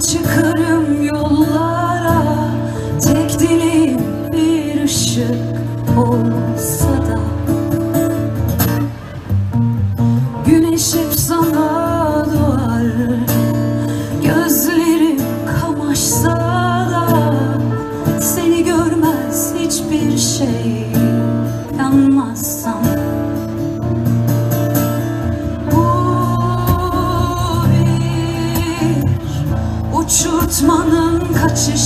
çıkarım yollara. Tek dileğim bir ışık olsa da. Güneş hep sana doğar. Gözlerim kamaşsa da. Seni görmez hiçbir şey. Yanmazsam uçurtmanın kaçışı